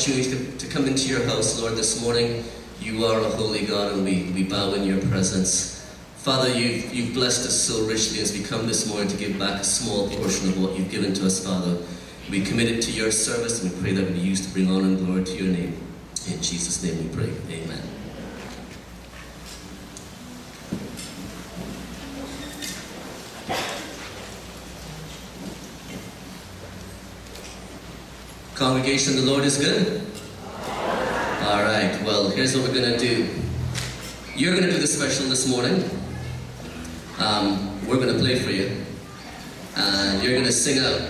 opportunity to, to come into your house, Lord, this morning. You are a holy God, and we, we bow in your presence. Father, you've, you've blessed us so richly as we come this morning to give back a small portion of what you've given to us, Father. We commit it to your service, and we pray that we be used to bring honor and glory to your name. In Jesus' name we pray. Amen. Congregation, the Lord is good? All right, well, here's what we're going to do. You're going to do the special this morning. Um, we're going to play for you. And you're going to sing out.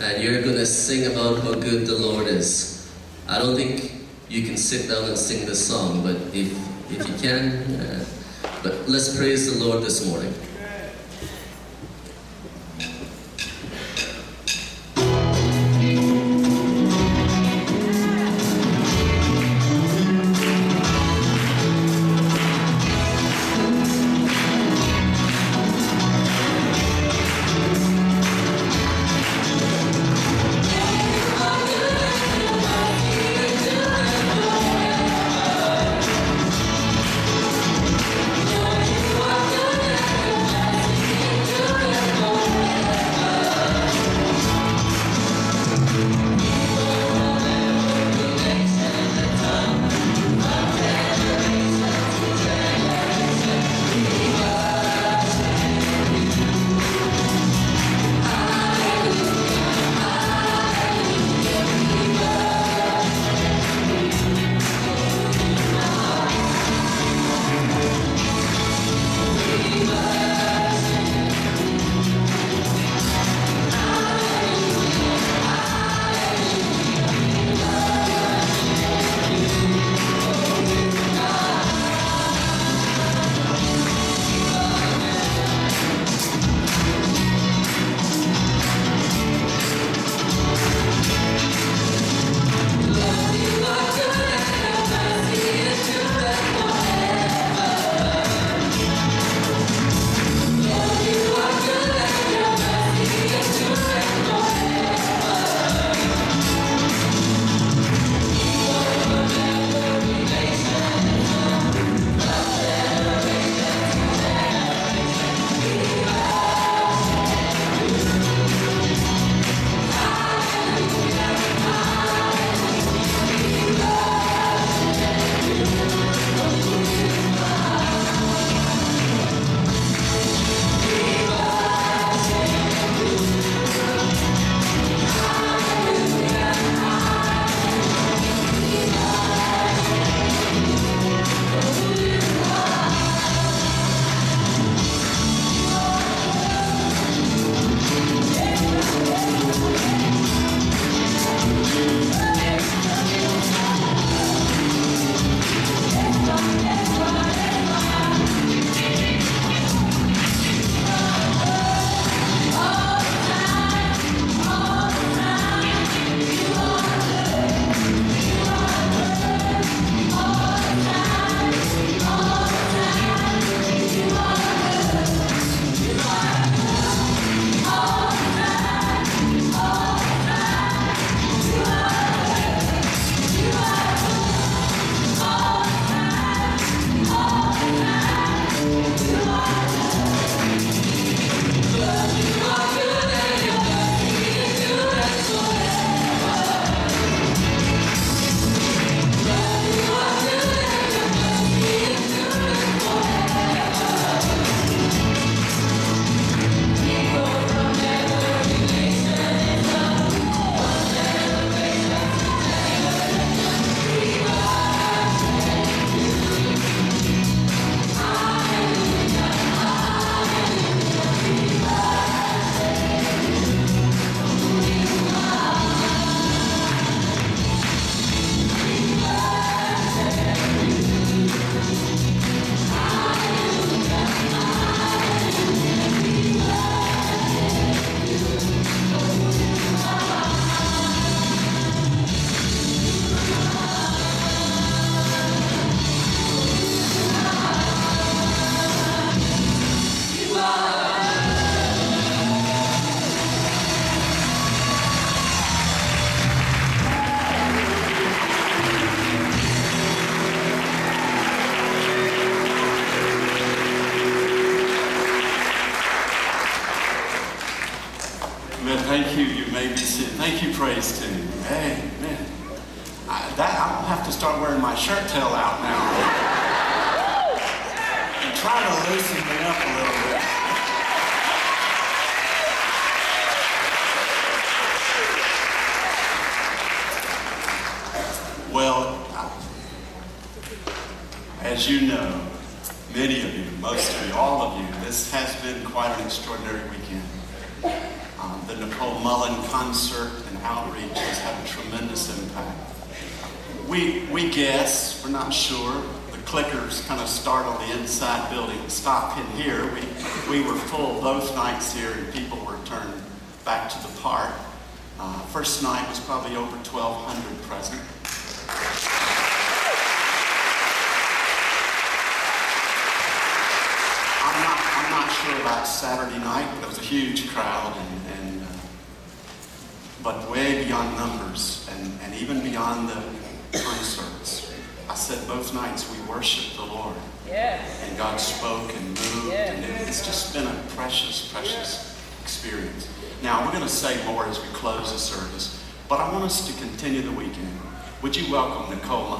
And you're going to sing about how good the Lord is. I don't think you can sit down and sing this song, but if, if you can, uh, but let's praise the Lord this morning. Praise team. Amen. I, that, I'm gonna have to start wearing my shirt tail out now. I'm trying to loosen me up a little bit. Well, as you know, many of you, most of you, all of you, this has been quite an extraordinary weekend. The Nicole Mullen concert and outreach has had a tremendous impact. We, we guess, we're not sure, the clickers kind of start on the inside building stop in here. We, we were full both nights here and people were turned back to the park. Uh, first night was probably over 1,200 present. I'm not, I'm not sure about Saturday night, but it was a huge crowd, and, but way beyond numbers, and, and even beyond the concerts. I said both nights we worshiped the Lord, Yes. and God spoke and moved, Yeah. and it- it's just been a precious, precious experience. Now we're going to say more as we close the service, but I want us to continue the weekend. Would you welcome Nicole?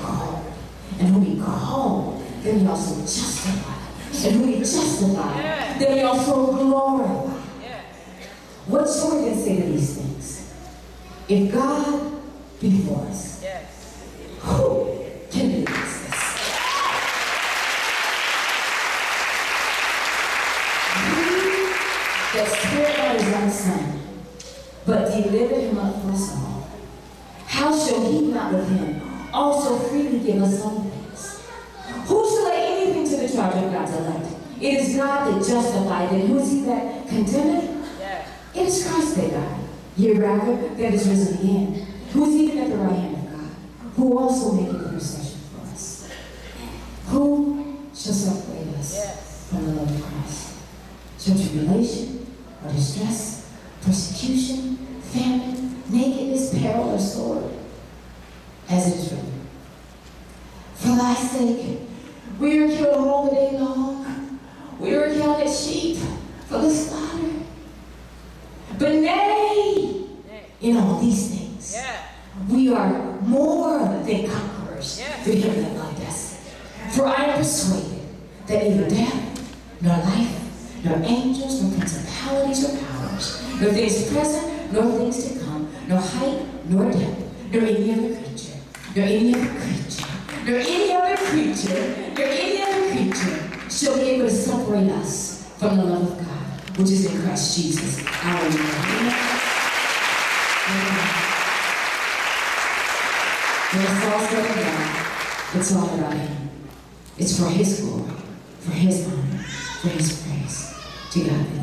Called. And whom he called, then he also justified. And whom he justified, then he also glorified. What we then say to these things? If God be for us, who can be against us? He that spared not his own son, but delivered him up for us all. How shall he not with him also freely give us some things? Who shall lay anything to the charge of God's elect? It is God that justified, and who is he that condemneth? It is Christ that died, yea rather that is risen again, who is even at the right hand of God, who also maketh intercession for us. Who shall separate us from the love of Christ? Shall tribulation, or distress, persecution, famine, nakedness, peril, or sword? As it is written, For thy sake we are killed all the day long, we are counted sheep for the slaughter. But nay, in all these things, we are more than conquerors through him that loved us. For I am persuaded that neither death, nor life, nor angels, nor principalities, nor powers, nor things present, nor things to come, nor height, nor depth, nor any other creature, nor any other creature, nor any other creature, nor any other creature shall be able to separate us from the love of God, which is in Christ Jesus, our Lord. It's all said and done, it's all about Him. It's for His glory, for His honor, for His praise. To God be.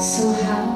So how,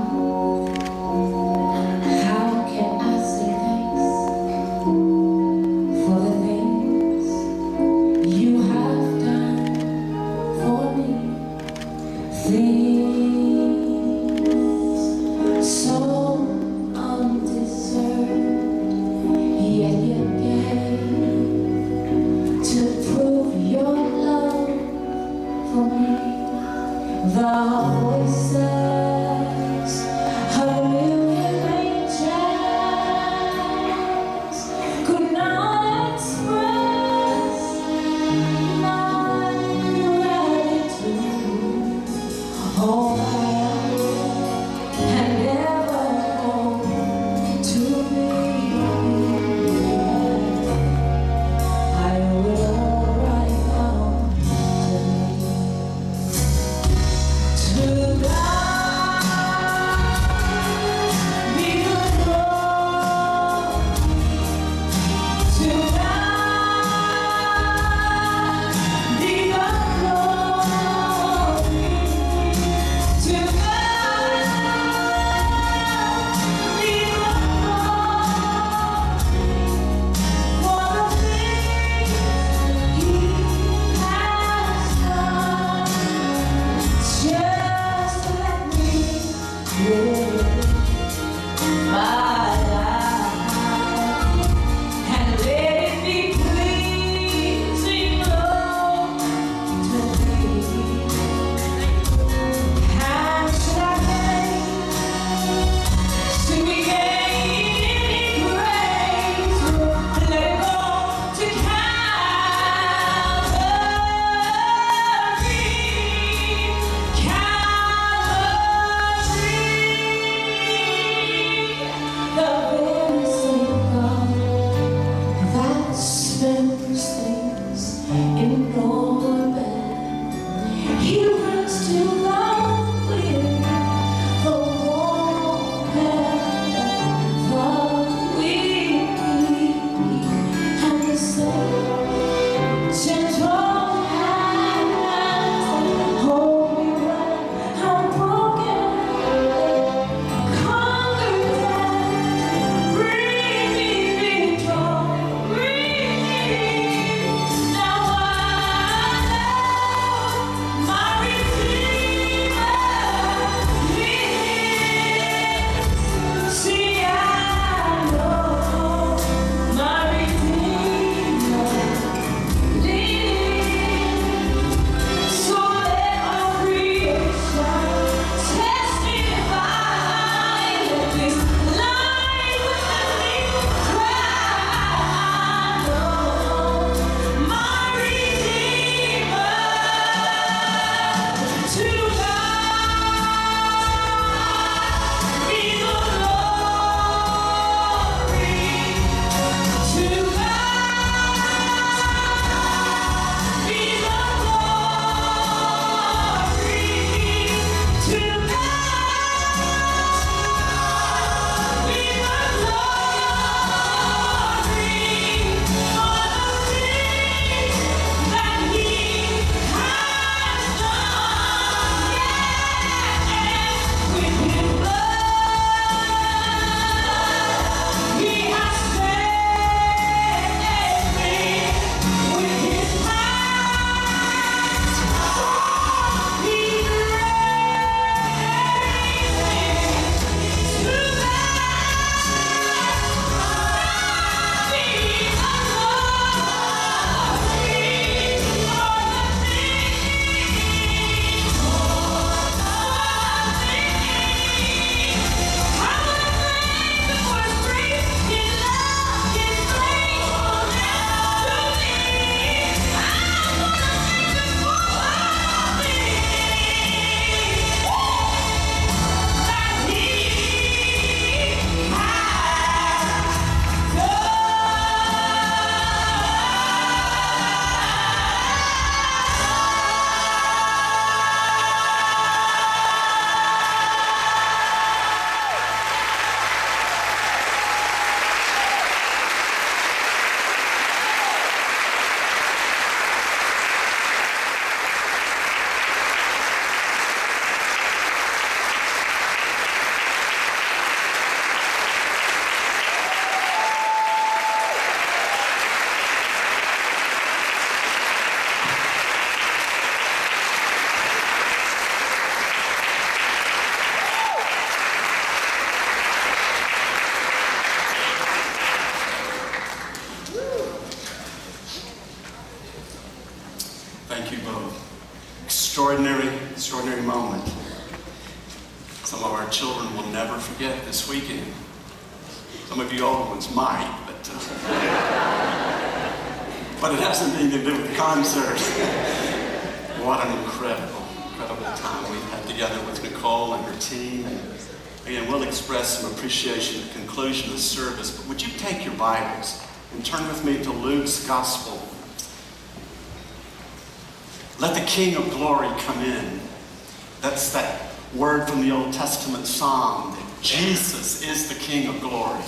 Jesus is the King of Glory.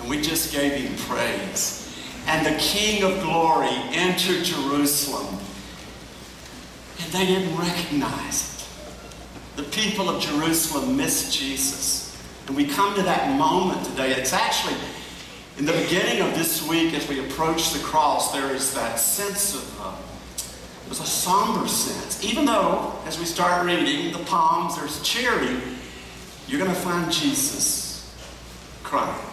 And we just gave him praise. And the King of Glory entered Jerusalem. And they didn't recognize it. The people of Jerusalem missed Jesus. And we come to that moment today. It's actually in the beginning of this week, as we approach the cross, there is that sense of uh, there's a somber sense. Even though, as we start reading the Palms, there's cheery, you're going to find Jesus crying.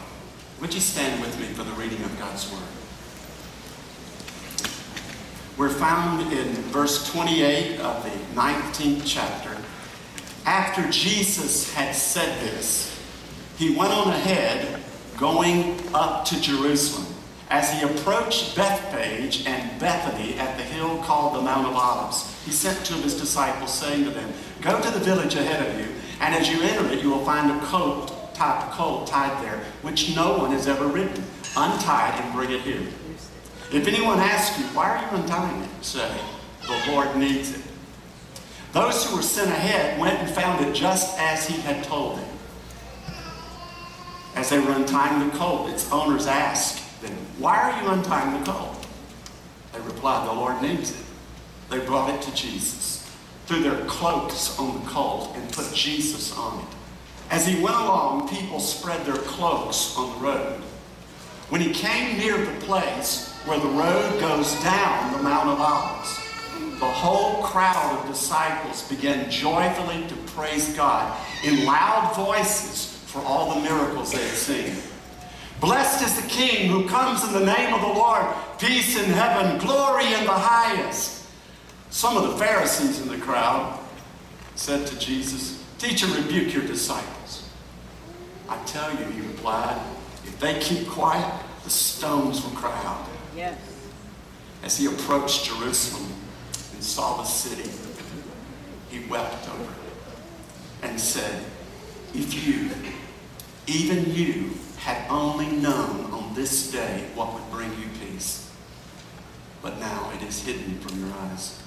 Would you stand with me for the reading of God's Word? We're found in verse 28 of the 19th chapter. After Jesus had said this, he went on ahead, going up to Jerusalem. As he approached Bethphage and Bethany at the hill called the Mount of Olives, he sent two of his disciples, saying to them, Go to the village ahead of you, and as you enter it, you will find a colt, tied, colt tied there, which no one has ever ridden. Untie it and bring it here. If anyone asks you, Why are you untying it? say, The Lord needs it. Those who were sent ahead went and found it just as he had told them. As they were untying the colt, its owners asked, them, Why are you untying the colt? They replied, The Lord needs it. They brought it to Jesus, threw their cloaks on the colt, and put Jesus on it. As he went along, people spread their cloaks on the road. When he came near the place where the road goes down the Mount of Olives, the whole crowd of disciples began joyfully to praise God in loud voices for all the miracles they had seen. Blessed is the King who comes in the name of the Lord. Peace in heaven, glory in the highest. Some of the Pharisees in the crowd said to Jesus, Teacher, rebuke your disciples. I tell you, he replied, if they keep quiet, the stones will cry out. Yes. As he approached Jerusalem and saw the city, he wept over it and said, If you, even you, had only known on this day what would bring you peace. But now it is hidden from your eyes.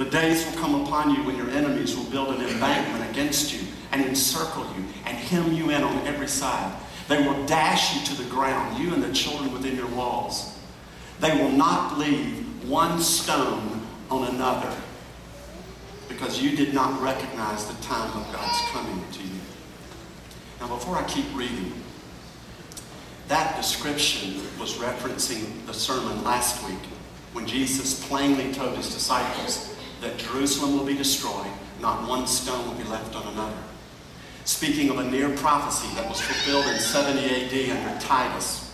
The days will come upon you when your enemies will build an embankment against you and encircle you and hem you in on every side. They will dash you to the ground, you and the children within your walls. They will not leave one stone on another because you did not recognize the time of God's coming to you. Now, before I keep reading, that description was referencing the sermon last week when Jesus plainly told his disciples that Jerusalem will be destroyed, not one stone will be left on another. Speaking of a near prophecy that was fulfilled in 70 AD under Titus,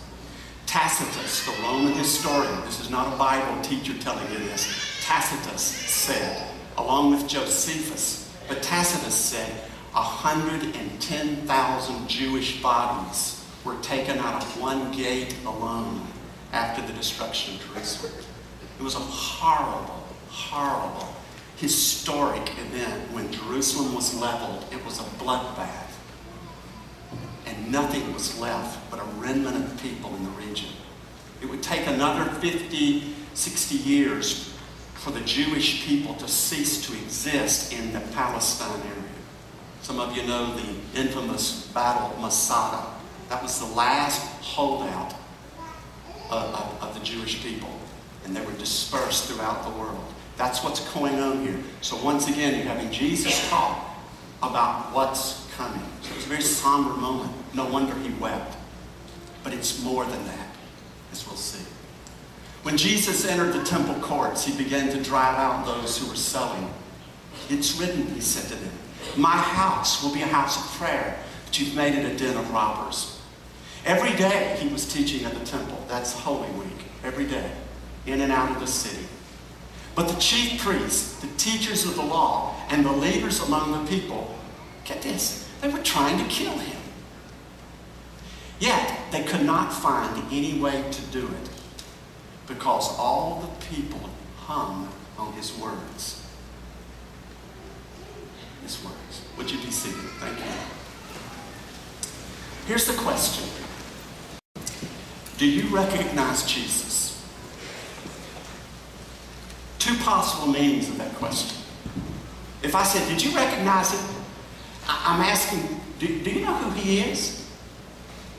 Tacitus, the Roman historian, this is not a Bible teacher telling you this, Tacitus said, along with Josephus, but Tacitus said, 110,000 Jewish bodies were taken out of one gate alone after the destruction of Jerusalem. It was a horrible, horrible, historic event when Jerusalem was leveled. It was a bloodbath. And nothing was left but a remnant of people in the region. It would take another 50, 60 years for the Jewish people to cease to exist in the Palestine area. Some of you know the infamous Battle of Masada that was the last holdout of, of, of the Jewish people. And they were dispersed throughout the world. That's what's going on here. So once again, you're having Jesus talk about what's coming. So it's a very somber moment. No wonder he wept. But it's more than that, as we'll see. When Jesus entered the temple courts, he began to drive out those who were selling. It's written, he said to them, My house will be a house of prayer, but you've made it a den of robbers. Every day he was teaching at the temple. That's Holy Week. Every day. In and out of the city. But the chief priests, the teachers of the law, and the leaders among the people, get this, they were trying to kill him. Yet they could not find any way to do it because all the people hung on his words. His words. Would you be seated? Thank you. Here's the question Do you recognize Jesus? Two possible meanings of that question. If I said, Did you recognize it? I- I'm asking, do, do you know who he is?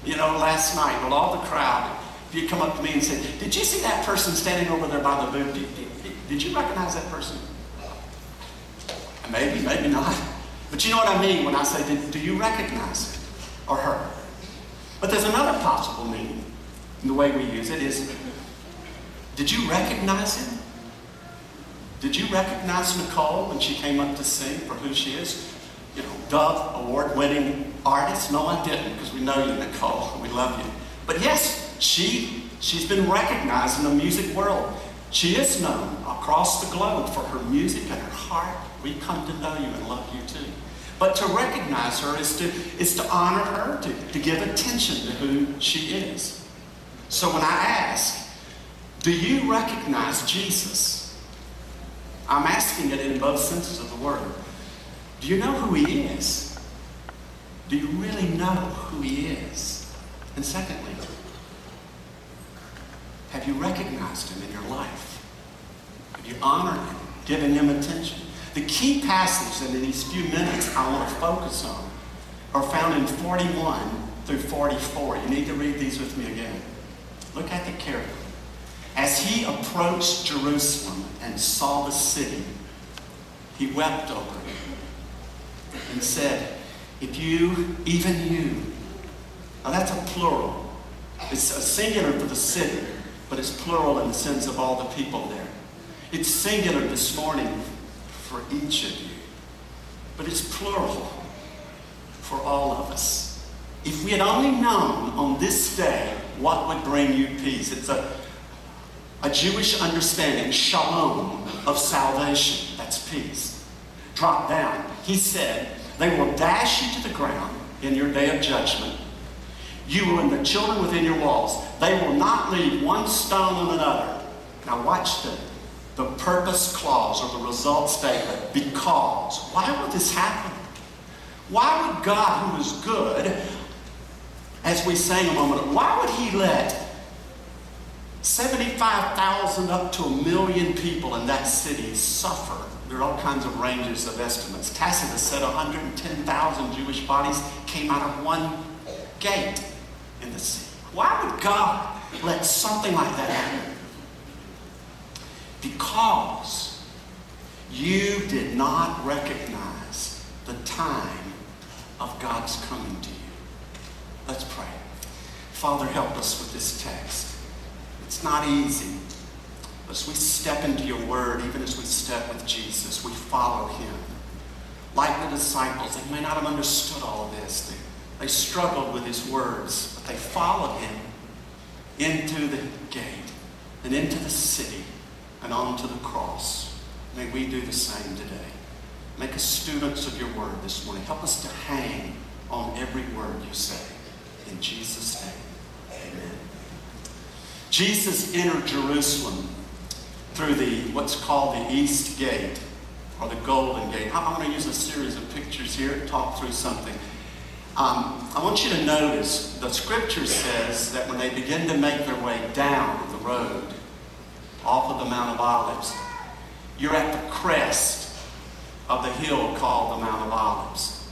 You know, last night with all the crowd, if you come up to me and say, Did you see that person standing over there by the booth? Did, did, did you recognize that person? Maybe, maybe not. But you know what I mean when I say, do, do you recognize it or her? But there's another possible meaning in the way we use it is, did you recognize him? Did you recognize Nicole when she came up to sing for who she is? You know, Dove award-winning artist? No, I didn't, because we know you, Nicole. We love you. But yes, she, she's been recognized in the music world. She is known across the globe for her music and her heart. We come to know you and love you too. But to recognize her is to, is to honor her, to, to give attention to who she is. So when I ask, do you recognize Jesus? I'm asking it in both senses of the word. Do you know who he is? Do you really know who he is? And secondly, have you recognized him in your life? Have you honored him, given him attention? The key passage that in these few minutes I want to focus on are found in 41 through 44. You need to read these with me again. Look at it carefully. As he approached Jerusalem and saw the city, he wept over it and said, If you, even you, now that's a plural. It's a singular for the city, but it's plural in the sense of all the people there. It's singular this morning for each of you, but it's plural for all of us. If we had only known on this day what would bring you peace, it's a, a Jewish understanding, shalom, of salvation. That's peace. Drop down. He said, They will dash you to the ground in your day of judgment. You and the children within your walls, they will not leave one stone on another. Now watch the, the purpose clause or the result statement. Because. Why would this happen? Why would God, who is good, as we sang a moment ago, why would He let 75,000 up to a million people in that city suffer? There are all kinds of ranges of estimates. Tacitus said 110,000 Jewish bodies came out of one gate in the city. Why would God let something like that happen? Because you did not recognize the time of God's coming to you. Let's pray. Father, help us with this text. It's not easy. But As we step into your word, even as we step with Jesus, we follow him. Like the disciples, they may not have understood all of this. They, they struggled with his words, but they followed him into the gate and into the city and onto the cross. May we do the same today. Make us students of your word this morning. Help us to hang on every word you say. In Jesus' name. Jesus entered Jerusalem through the what's called the East Gate or the Golden Gate. I'm going to use a series of pictures here to talk through something. Um, I want you to notice the scripture says that when they begin to make their way down the road off of the Mount of Olives, you're at the crest of the hill called the Mount of Olives.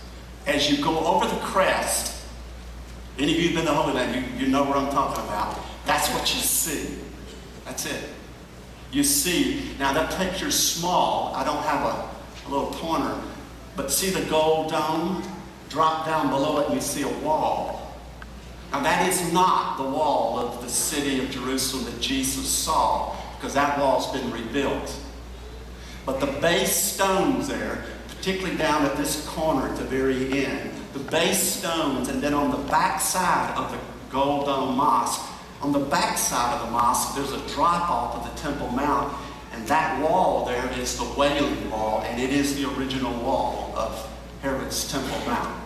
As you go over the crest, any of you who've been to Holy Land, you, you know what I'm talking about. That's what you see. That's it. You see, now that picture's small. I don't have a, a little pointer, but see the gold dome? Drop down below it and you see a wall. Now that is not the wall of the city of Jerusalem that Jesus saw, because that wall's been rebuilt. But the base stones there, particularly down at this corner at the very end, the base stones, and then on the back side of the Gold Dome Mosque, on the back side of the mosque, there's a drop off of the Temple Mount, And that wall there is the Wailing Wall, and it is the original wall of Herod's Temple Mount.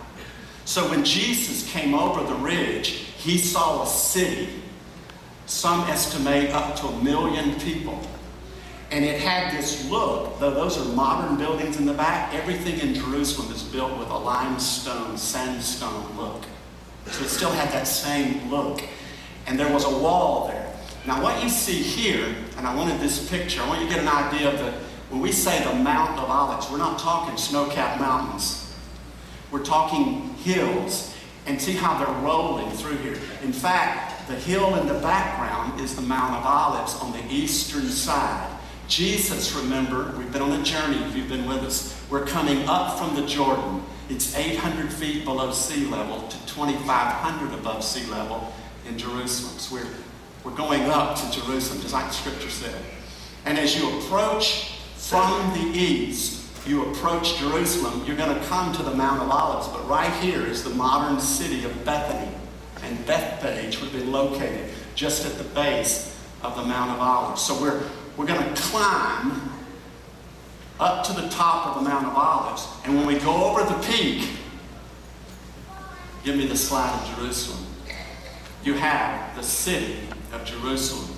So when Jesus came over the ridge, he saw a city, some estimate up to a million people. And it had this look, though those are modern buildings in the back, everything in Jerusalem is built with a limestone, sandstone look. So it still had that same look. And there was a wall there. Now, what you see here, and I wanted this picture, I want you to get an idea of the, when we say the Mount of Olives, we're not talking snow capped mountains. We're talking hills. And see how they're rolling through here. In fact, the hill in the background is the Mount of Olives on the eastern side. Jesus, remember, we've been on a journey if you've been with us. We're coming up from the Jordan. It's 800 feet below sea level to 2,500 above sea level in Jerusalem. So we're, we're going up to Jerusalem, just like the scripture said. And as you approach from the east, you approach Jerusalem, you're going to come to the Mount of Olives. But right here is the modern city of Bethany. And Bethphage would be located just at the base of the Mount of Olives. So we're, we're going to climb up to the top of the Mount of Olives. And when we go over the peak, give me the slide of Jerusalem. You have the city of Jerusalem.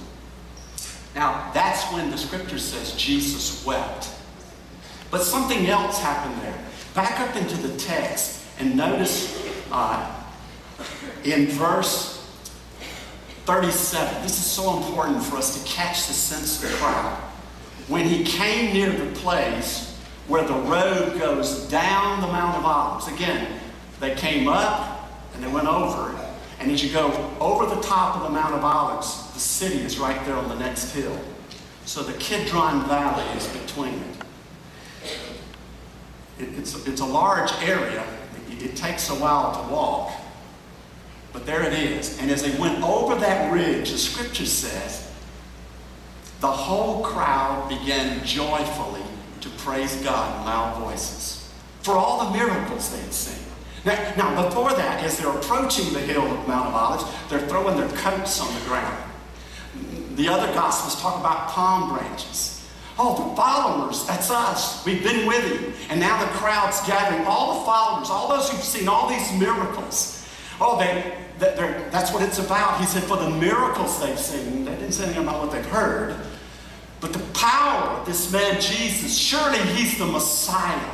Now, that's when the scripture says Jesus wept. But something else happened there. Back up into the text and notice uh, in verse 37. This is so important for us to catch the sense of the crowd. When he came near the place where the road goes down the Mount of Olives, again, they came up and they went over. And as you go over the top of the Mount of Olives, the city is right there on the next hill. So the Kidron Valley is between it. It, it's, it's a large area. It, it takes a while to walk. But there it is. And as they went over that ridge, the scripture says, the whole crowd began joyfully to praise God in loud voices for all the miracles they had seen. Now, now, before that, as they're approaching the hill of Mount of Olives, they're throwing their coats on the ground. The other Gospels talk about palm branches. Oh, the followers, that's us. We've been with him. And now the crowd's gathering. All the followers, all those who've seen all these miracles. Oh, they, that's what it's about. He said, for the miracles they've seen. They didn't say anything about what they've heard. But the power of this man Jesus, surely he's the Messiah.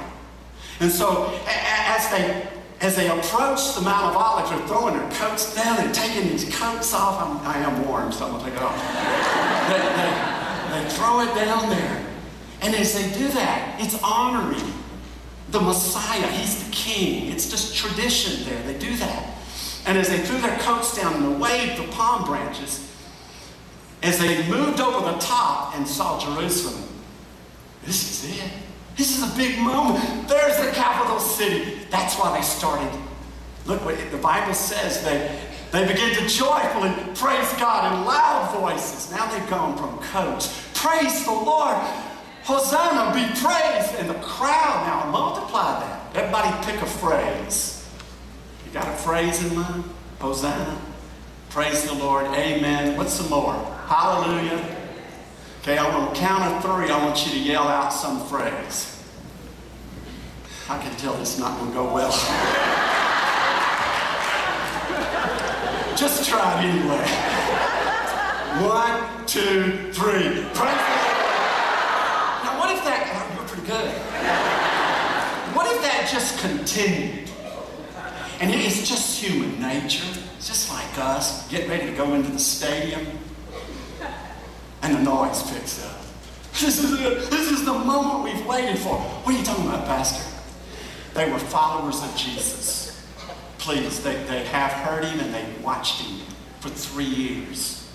And so as they as they approach the Mount of Olives, they're throwing their coats down and taking these coats off. I'm, I am warm, so I'm going to take it off. they, they, they throw it down there. And as they do that, it's honoring the Messiah. He's the king. It's just tradition there. They do that. And as they threw their coats down and they waved the palm branches, as they moved over the top and saw Jerusalem, this is it. This is a big moment. There's the capital city. That's why they started. Look what the Bible says. They, they begin to joyfully praise God in loud voices. Now they've gone from coats. Praise the Lord. Hosanna be praised. And the crowd now multiply that. Everybody pick a phrase. You got a phrase in mind? Hosanna. Praise the Lord. Amen. What's some more? Hallelujah. Okay, I'm going to count of three. I want you to yell out some phrase. I can tell this is not going to go well. Just try it anyway. One, two, three. Praise Now, what if that, you're pretty good. What if that just continued? And it is just human nature. It's just like us, getting ready to go into the stadium, the noise picks up. This is it. This is the moment we've waited for. What are you talking about, Pastor? They were followers of Jesus please, they, they have heard him and they watched him for three years.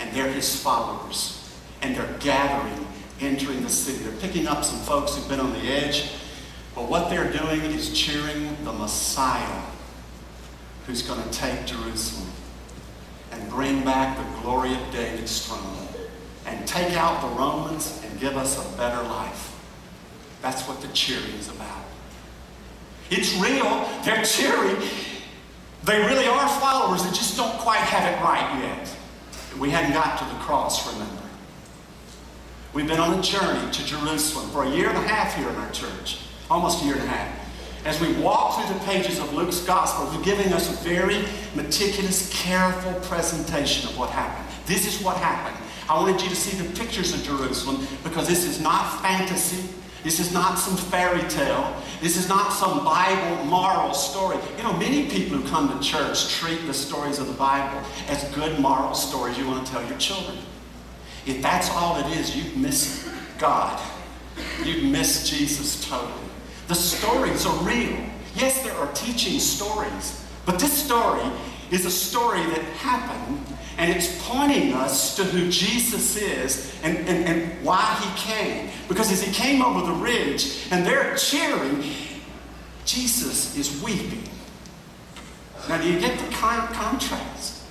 And they're his followers. And they're gathering, entering the city. They're picking up some folks who've been on the edge. But what they're doing is cheering the Messiah who's going to take Jerusalem and bring back the glory of David's throne and take out the Romans and give us a better life. That's what the cheering is about. It's real. They're cheering. They really are followers. They just don't quite have it right yet. We hadn't got to the cross, remember. We've been on a journey to Jerusalem for a year and a half here in our church, almost a year and a half. As we walk through the pages of Luke's gospel, he's giving us a very meticulous, careful presentation of what happened. This is what happened. I wanted you to see the pictures of Jerusalem because this is not fantasy. This is not some fairy tale. This is not some Bible moral story. You know, many people who come to church treat the stories of the Bible as good moral stories you want to tell your children. If that's all it is, you've missed God. You've missed Jesus totally. The stories are real. Yes, there are teaching stories, but this story is a story that happened and it's pointing us to who Jesus is and, and, and why he came. Because as he came over the ridge and they're cheering, Jesus is weeping. Now, do you get the kind of contrast?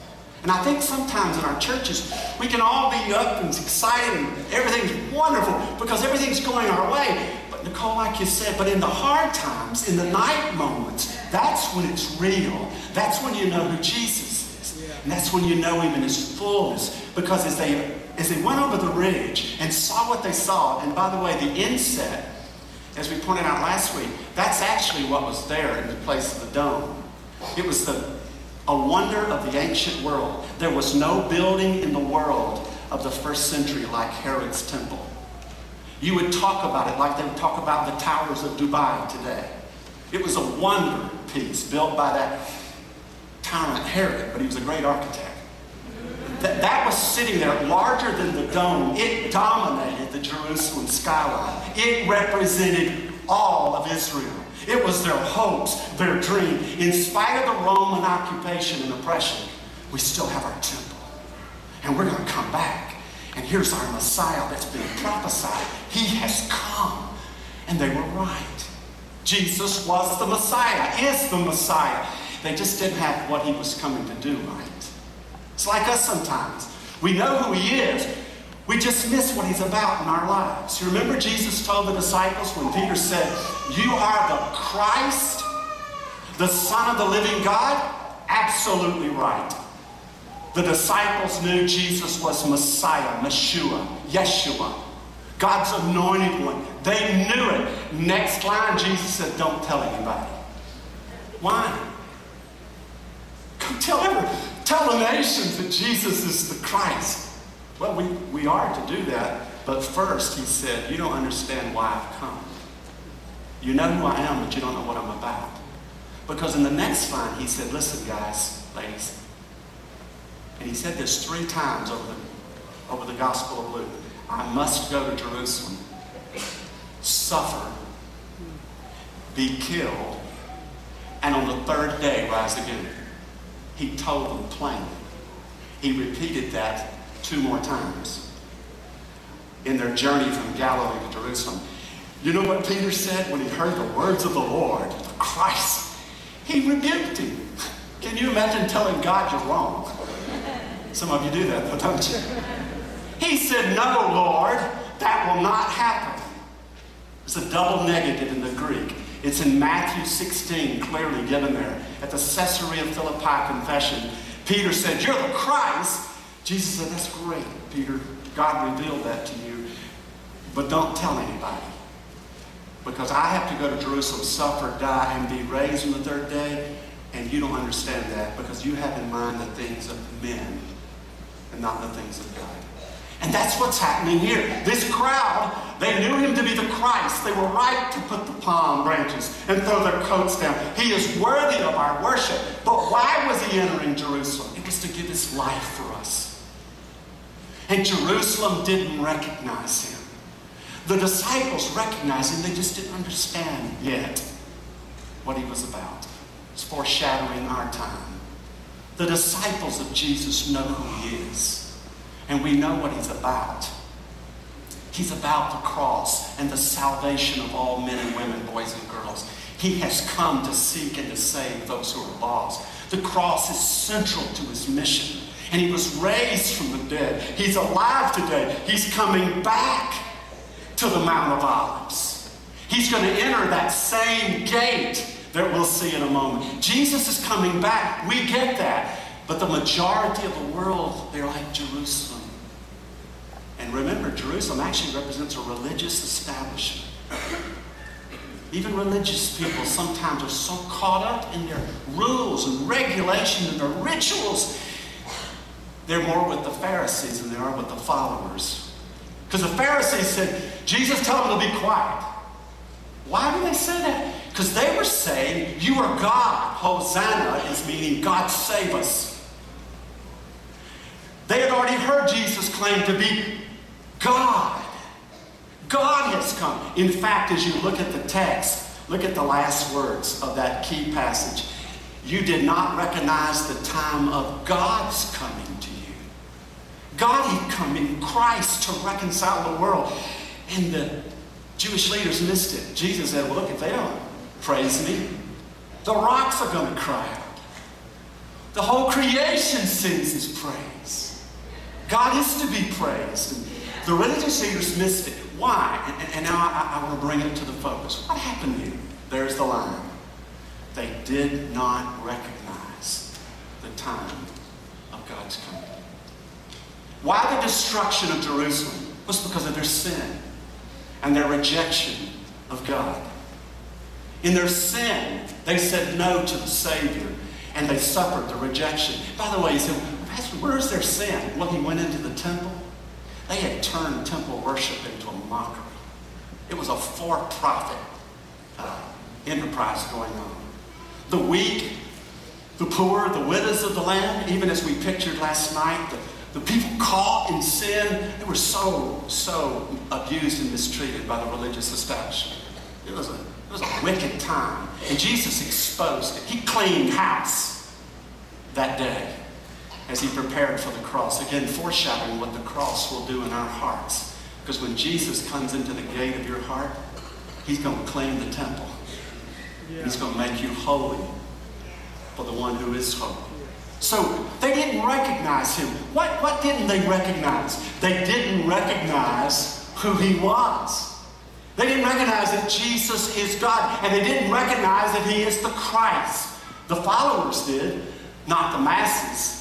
And I think sometimes in our churches, we can all be up and excited and everything's wonderful because everything's going our way. But Nicole, like you said, but in the hard times, in the night moments, that's when it's real. That's when you know who Jesus. And that's when you know him in his fullness. Because as they as they went over the ridge and saw what they saw, and by the way, the inset, as we pointed out last week, that's actually what was there in the place of the dome. It was the a wonder of the ancient world. There was no building in the world of the first century like Herod's temple. You would talk about it like they would talk about the towers of Dubai today. It was a wonder piece built by that tyrant Herod, but he was a great architect. That, that was sitting there larger than the dome. It dominated the Jerusalem skyline. It represented all of Israel. It was their hopes, their dream. In spite of the Roman occupation and oppression, we still have our temple. And we're going to come back. And here's our Messiah that's been prophesied. He has come. And they were right. Jesus was the Messiah, is the Messiah. They just didn't have what he was coming to do right. It's like us sometimes. We know who he is, we just miss what he's about in our lives. You remember Jesus told the disciples when Peter said, You are the Christ, the Son of the living God? Absolutely right. The disciples knew Jesus was Messiah, Meshua, Yeshua, God's anointed one. They knew it. Next line, Jesus said, Don't tell anybody. Why? Tell everyone. Tell the nations that Jesus is the Christ. Well, we, we are to do that, but first he said, You don't understand why I've come. You know who I am, but you don't know what I'm about. Because in the next line he said, Listen, guys, ladies. And he said this three times over the, over the Gospel of Luke. I must go to Jerusalem, suffer, be killed, and on the third day rise again. He told them plainly. He repeated that two more times in their journey from Galilee to Jerusalem. You know what Peter said when he heard the words of the Lord, the Christ? He rebuked him. Can you imagine telling God you're wrong? Some of you do that, though, don't you? He said, No, Lord, that will not happen. It's a double negative in the Greek. It's in Matthew 16, clearly given there. At the Caesarea Philippi confession, Peter said, You're the Christ. Jesus said, That's great, Peter. God revealed that to you. But don't tell anybody. Because I have to go to Jerusalem, suffer, die, and be raised on the third day. And you don't understand that because you have in mind the things of men and not the things of God. And that's what's happening here. This crowd, they knew him to be the Christ. They were right to put the palm branches and throw their coats down. He is worthy of our worship. But why was he entering Jerusalem? It was to give his life for us. And Jerusalem didn't recognize him. The disciples recognized him, they just didn't understand yet what he was about. It's foreshadowing our time. The disciples of Jesus know who he is, and we know what he's about. He's about the cross and the salvation of all men and women, boys and girls. He has come to seek and to save those who are lost. The cross is central to his mission and he was raised from the dead. He's alive today. He's coming back to the Mount of Olives. He's going to enter that same gate that we'll see in a moment. Jesus is coming back. We get that. But the majority of the world, they're like Jerusalem. And remember, Jerusalem actually represents a religious establishment. Even religious people sometimes are so caught up in their rules and regulations and their rituals. They're more with the Pharisees than they are with the followers. Because the Pharisees said, Jesus told them to be quiet. Why do they say that? Because they were saying, You are God. Hosanna is meaning God save us. They had already heard Jesus claim to be God. God has come. In fact, as you look at the text, look at the last words of that key passage. You did not recognize the time of God's coming to you. God had come in Christ to reconcile the world. And the Jewish leaders missed it. Jesus said, well, look, if they don't praise me, the rocks are going to cry out. The whole creation sings his praise. God is to be praised. And the religious leaders missed it. Why? And, and now I, I, want to bring it to the focus. What happened here? There's the line. They did not recognize the time of God's coming. Why the destruction of Jerusalem? was because of their sin and their rejection of God. In their sin, they said no to the Savior and they suffered the rejection. By the way, he said, Pastor, where is their sin? Well, he went into the temple. They had turned temple worship into a mockery. It was a for-profit uh, enterprise going on. The weak, the poor, the widows of the land, even as we pictured last night, the, the people caught in sin, they were so, so abused and mistreated by the religious establishment. It was a, it was a wicked time. And Jesus exposed it. He cleaned house that day as he prepared for the cross. Again, foreshadowing what the cross will do in our hearts. Because when Jesus comes into the gate of your heart, he's going to claim the temple. Yeah. He's going to make you holy for the one who is holy. So they didn't recognize him. What, what didn't they recognize? They didn't recognize who he was. They didn't recognize that Jesus is God, and they didn't recognize that he is the Christ. The followers did, not the masses.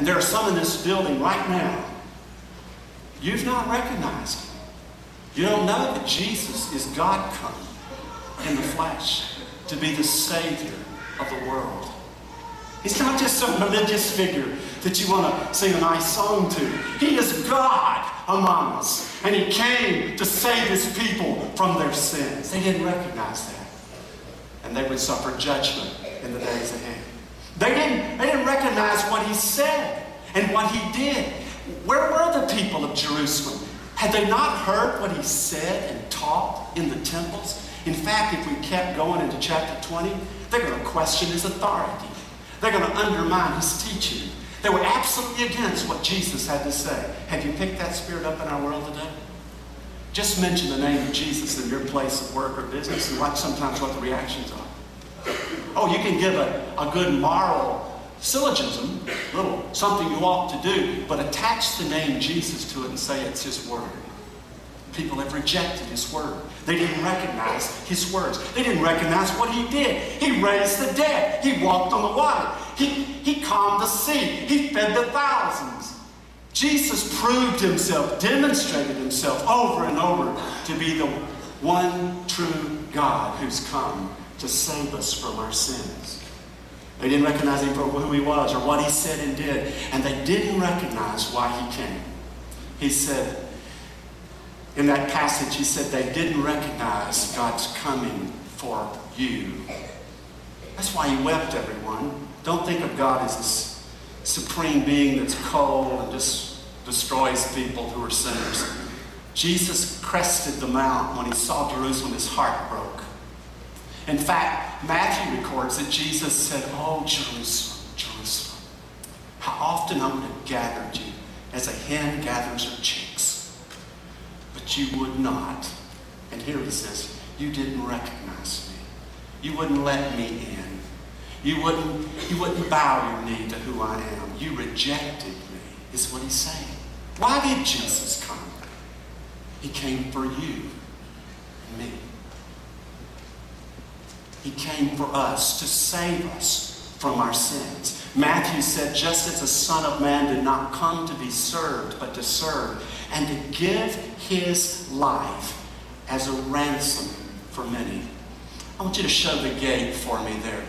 And there are some in this building right now. You've not recognized him. You don't know that Jesus is God come in the flesh to be the Savior of the world. He's not just some religious figure that you want to sing a nice song to. He is God among us. And He came to save His people from their sins. They didn't recognize that. And they would suffer judgment in the days ahead. They didn't, they didn't recognize what he said and what he did. Where were the people of Jerusalem? Had they not heard what he said and taught in the temples? In fact, if we kept going into chapter 20, they're going to question his authority. They're going to undermine his teaching. They were absolutely against what Jesus had to say. Have you picked that spirit up in our world today? Just mention the name of Jesus in your place of work or business and watch sometimes what the reactions are. Oh, you can give a, a good moral syllogism, little something you ought to do, but attach the name Jesus to it and say it's his word. People have rejected his word. They didn't recognize his words. They didn't recognize what he did. He raised the dead. He walked on the water. He, he calmed the sea. He fed the thousands. Jesus proved himself, demonstrated himself over and over to be the one true God who's come to save us from our sins. They didn't recognize him for who he was or what he said and did, and they didn't recognize why he came. He said, in that passage, he said they didn't recognize God's coming for you. That's why he wept, everyone. Don't think of God as this supreme being that's cold and just destroys people who are sinners. Jesus crested the mount when he saw Jerusalem, his heart broke. In fact, Matthew records that Jesus said, Oh, Jerusalem, Jerusalem, how often I would have gathered you as a hen gathers her chicks. But you would not. And here he says, You didn't recognize me. You wouldn't let me in. You wouldn't, you wouldn't bow your knee to who I am. You rejected me, is what he's saying. Why did Jesus come? He came for you and me. He came for us to save us from our sins. Matthew said, just as the Son of Man did not come to be served, but to serve and to give his life as a ransom for many. I want you to show the gate for me there.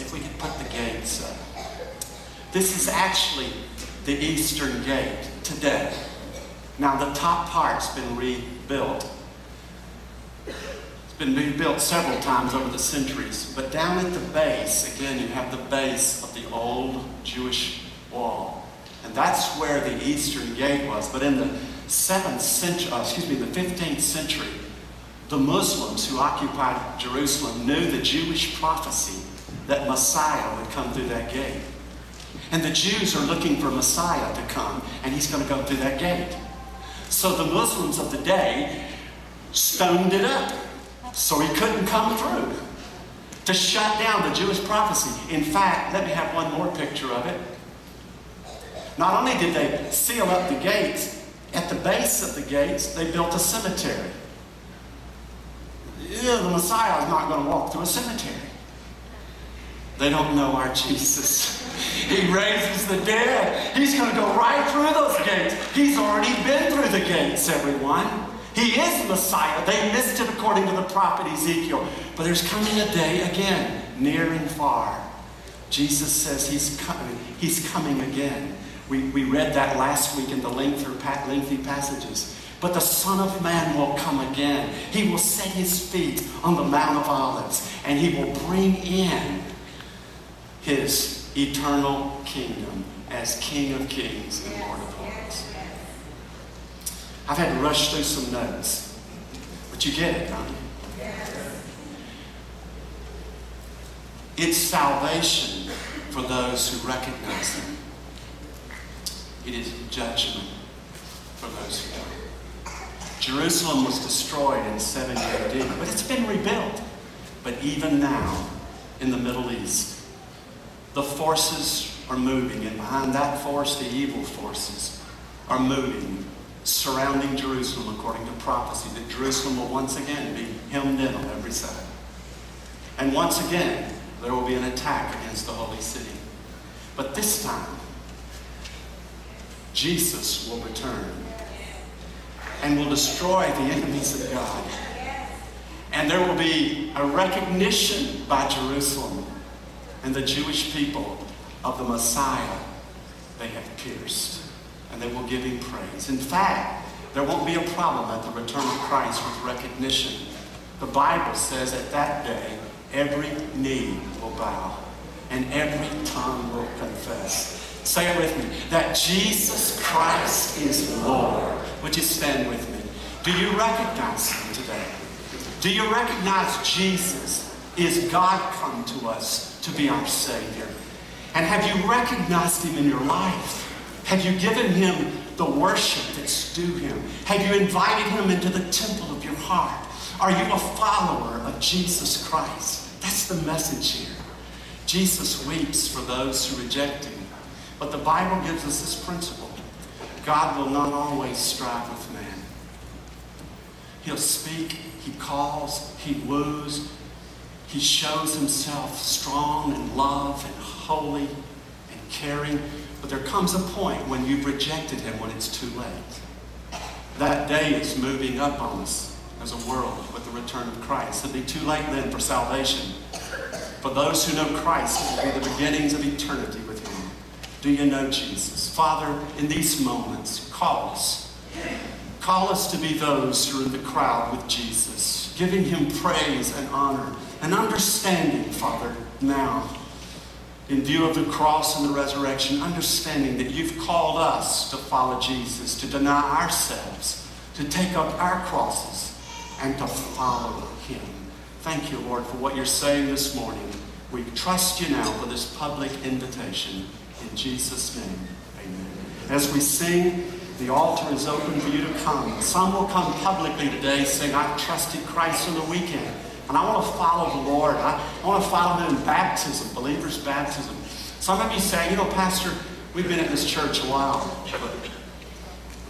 If we could put the gates up. This is actually the eastern gate today. Now, the top part's been rebuilt. Been rebuilt several times over the centuries. But down at the base, again, you have the base of the old Jewish wall. And that's where the eastern gate was. But in the 7th century, uh, excuse me, the 15th century, the Muslims who occupied Jerusalem knew the Jewish prophecy that Messiah would come through that gate. And the Jews are looking for Messiah to come, and he's going to go through that gate. So the Muslims of the day stoned it up so he couldn't come through to shut down the Jewish prophecy. In fact, let me have one more picture of it. Not only did they seal up the gates, at the base of the gates, they built a cemetery. Yeah, the Messiah is not going to walk through a cemetery. They don't know our Jesus. He raises the dead. He's going to go right through those gates. He's already been through the gates, everyone. He is Messiah. They missed it according to the prophet Ezekiel. But there's coming a day again, near and far. Jesus says he's coming. He's coming again. We, we read that last week in the lengthy, lengthy passages. But the Son of Man will come again. He will set his feet on the Mount of Olives, and he will bring in his eternal kingdom as King of Kings and Lord of Lords. I've had to rush through some notes, but you get it, don't you? It's salvation for those who recognize Him. It is judgment for those who don't. Jerusalem was destroyed in 70 AD, but it's been rebuilt. But even now, in the Middle East, the forces are moving, and behind that force, the evil forces are moving, surrounding Jerusalem according to prophecy, that Jerusalem will once again be hemmed in on every side. And once again, there will be an attack against the holy city. But this time, Jesus will return and will destroy the enemies of God. And there will be a recognition by Jerusalem and the Jewish people of the Messiah they have pierced. And they will give him praise. In fact, there won't be a problem at the return of Christ with recognition. The Bible says at that day, every knee will bow and every tongue will confess. Say it with me that Jesus Christ is Lord. Would you stand with me? Do you recognize him today? Do you recognize Jesus is God come to us to be our Savior? And have you recognized him in your life? Have you given him the worship that's due him? Have you invited him into the temple of your heart? Are you a follower of Jesus Christ? That's the message here. Jesus weeps for those who reject him. But the Bible gives us this principle God will not always strive with man. He'll speak, he calls, he woos, he shows himself strong and love and holy and caring. But there comes a point when you've rejected him when it's too late. That day is moving up on us as a world with the return of Christ. It'll be too late then for salvation. For those who know Christ, it will be the beginnings of eternity with him. Do you know Jesus? Father, in these moments, call us. Call us to be those who are in the crowd with Jesus, giving him praise and honor and understanding, Father, now, in view of the cross and the resurrection, understanding that you've called us to follow Jesus, to deny ourselves, to take up our crosses, and to follow him. Thank you, Lord, for what you're saying this morning. We trust you now for this public invitation. In Jesus' name, amen. As we sing, the altar is open for you to come. Some will come publicly today saying, I've trusted Christ on the weekend. And I want to follow the Lord. I, I want to follow him in baptism, believer's baptism. Some of you say, you know, Pastor, we've been at this church a while, but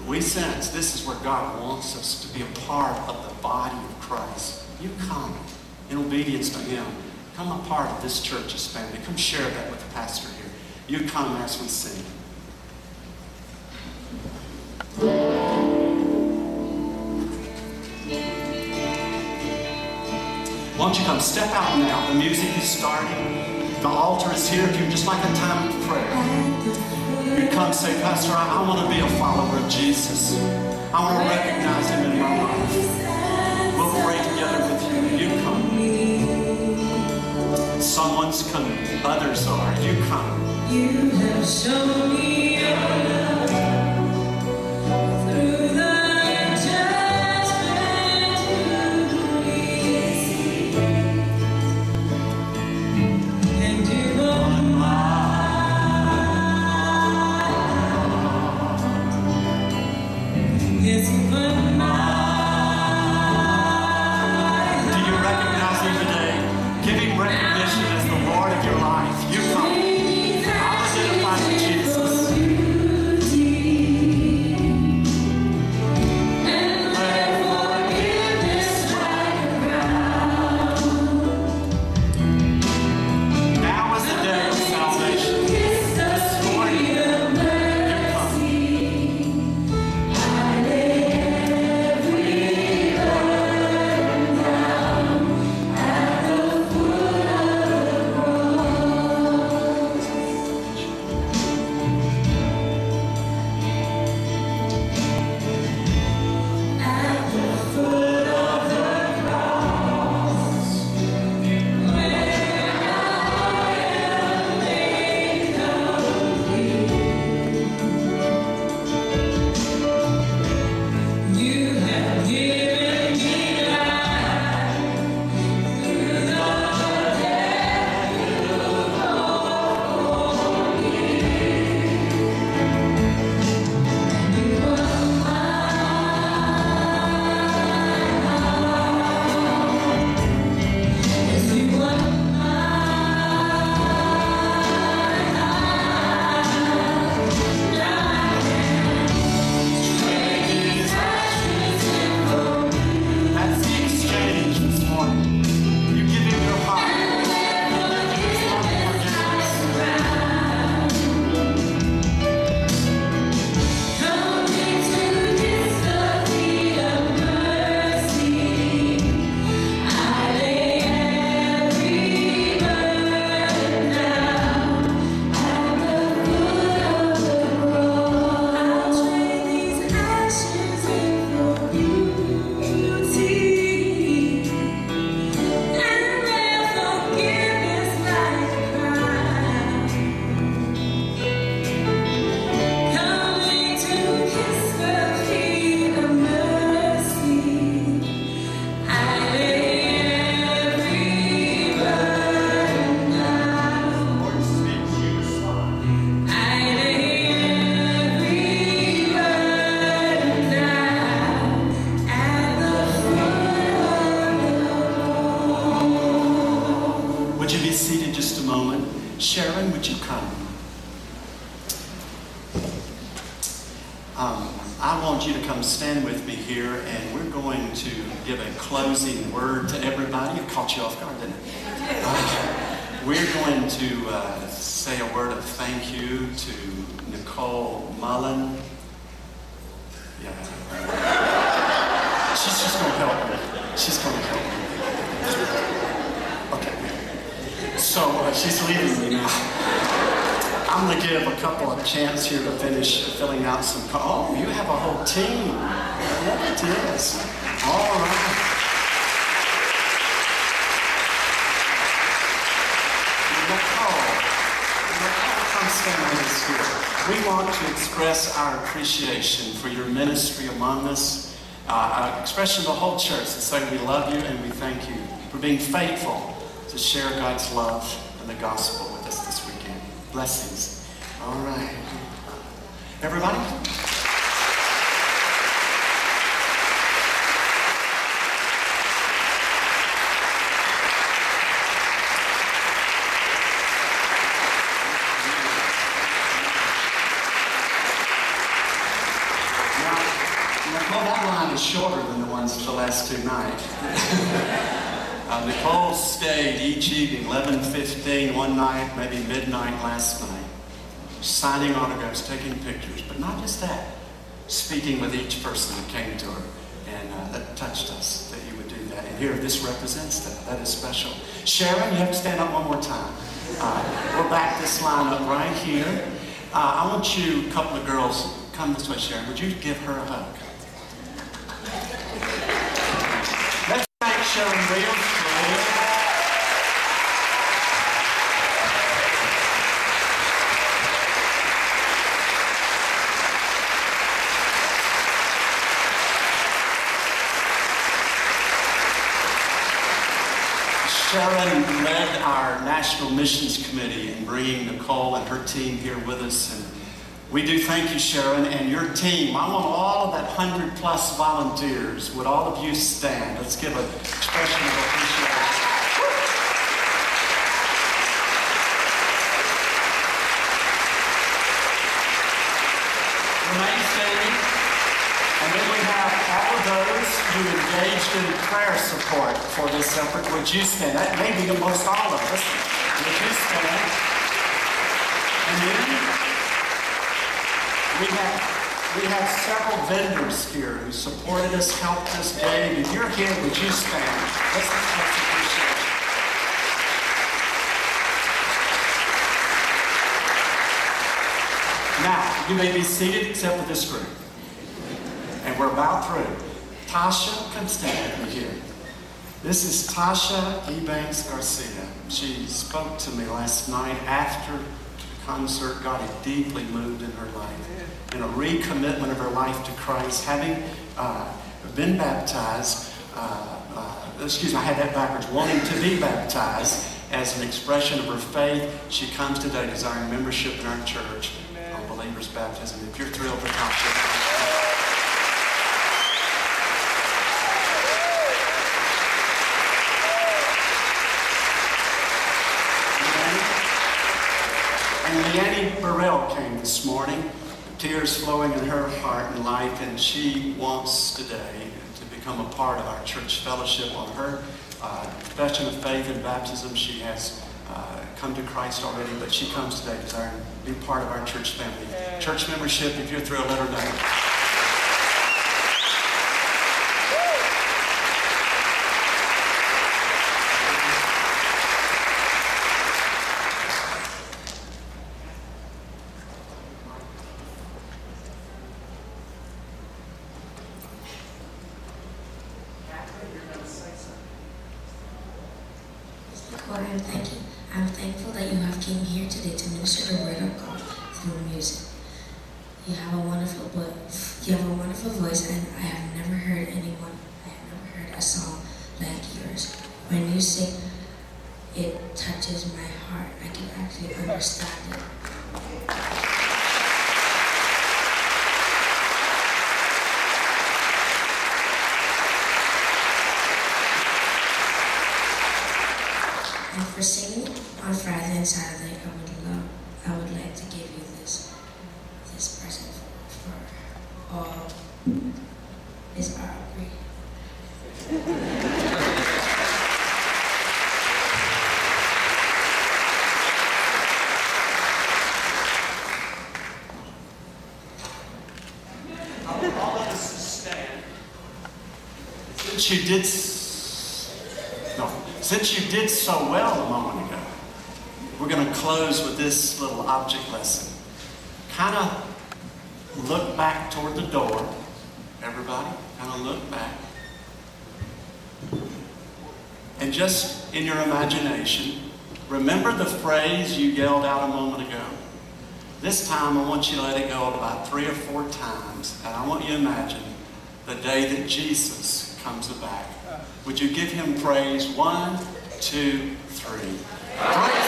we sense this is where God wants us to be a part of the body of Christ. You come in obedience to him. Come a part of this church's family. Come share that with the pastor here. You come as we sing. Won't you come step out now? The music is starting. The altar is here. If you'd just like a time of prayer, you come say, Pastor, I, I want to be a follower of Jesus. I want to recognize him in my life. We'll pray together with you. You come. Someone's coming. Others are. You come. You have shown me Um, I want you to come stand with me here, and we're going to give a closing word to everybody. Caught you off guard, didn't it? Uh, we're going to uh, say a word of thank you to Nicole Mullen. Yeah. She's just going to help me. She's going to help me. Okay. So uh, she's leaving me now. I'm going to give a couple of chants here to finish filling out some. Oh, you have a whole team. Look at this. All right. We want to express our appreciation for your ministry among us, uh, an expression of the whole church to say we love you and we thank you for being faithful to share God's love and the gospel with us this weekend. Blessings. All right. Everybody? Now, that line is shorter than the ones for the last two nights. uh, Nicole stayed each evening, 11.15 one night, maybe midnight last night, signing autographs, taking pictures, but not just that, speaking with each person that came to her. And uh, that touched us that you would do that. And here, this represents that. That is special. Sharon, you have to stand up one more time. Right, we'll back this line up right here. Uh, I want you, a couple of girls, come this way, Sharon. Would you give her a hug? Let's make Sharon real Sharon led our National Missions Committee in bringing Nicole and her team here with us. And we do thank you, Sharon, and your team. I want all of that 100 plus volunteers. Would all of you stand? Let's give an expression of appreciation. Remain standing. And then we have all of those who engaged in prayer support for this effort. Would you stand? That may be the most all of us. Would you stand? And then we have we have several vendors here who supported us, helped us, gave. If you're here, would you stand? Let's express appreciation. Now, you may be seated except for this group. And we're about through. Tasha, come stand over here. This is Tasha Ebanks Garcia. She spoke to me last night after the concert. God had deeply moved in her life. In a recommitment of her life to Christ, having uh, been baptized, uh, uh, excuse me, I had that backwards, wanting to be baptized as an expression of her faith. She comes today desiring membership in our church on believers' baptism. If you're thrilled for Tasha, And Leanne Burrell came this morning, tears flowing in her heart and life, and she wants today to become a part of our church fellowship on her uh, of faith and baptism. She has uh, come to Christ already, but she comes today desiring to be part of our church family. Church membership, if you're thrilled, let her know. Lord, I'm thanking, I'm thankful that you have came here today to minister the word of God through music. You have a wonderful voice. You have a wonderful voice, and I have never heard anyone. I have never heard a song like yours. When you sing, it touches my heart. I can actually understand it. And for singing on Friday and Saturday, I would love, I would like to give you this, this present for all. Miss Aubrey. All of us stand. Since you did, no, since you did so well a moment ago, we're going to close with this little object lesson. Kind of look back toward the door. Everybody, kind of look back. And just in your imagination, remember the phrase you yelled out a moment ago. This time, I want you to let it go about three or four times, and I want you to imagine the day that Jesus comes back. Would you give him praise? One, two, three. Praise